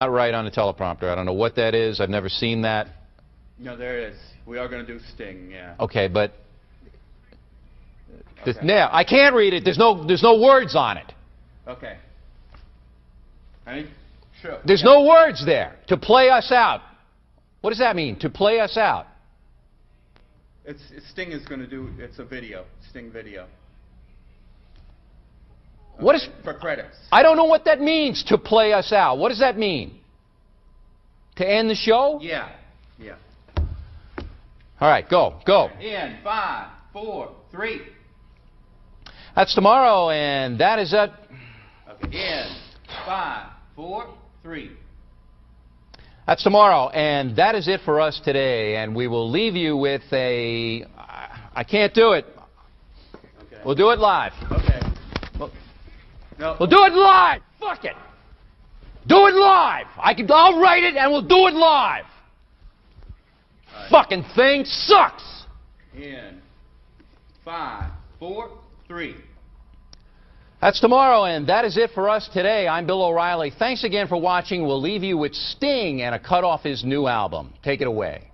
not right on the teleprompter. I don't know what that is. I've never seen that. No, there it is. We are going to do Sting, yeah. Okay, but Okay. now I can't read it. There's no there's no words on it. Okay. Ready? Sure. There's no words there. To play us out. What does that mean? To play us out. It's, Sting is going to do, it's a video, Sting video. What is For credits. I don't know what that means to play us out. What does that mean? To end the show? Yeah, yeah. All right, go. Go. In five, four, three. That's tomorrow and that is it. Okay. In five, four, three. That's tomorrow, and that is it for us today. And we will leave you with a. I can't do it. Okay. We'll do it live. No. We'll do it live. Fuck it. Do it live. I can. I'll write it, and we'll do it live. Right. Fucking thing sucks. In five, four, three. That's tomorrow, and that is it for us today. I'm Bill O'Reilly. Thanks again for watching. We'll leave you with Sting and a cut off his new album. Take it away.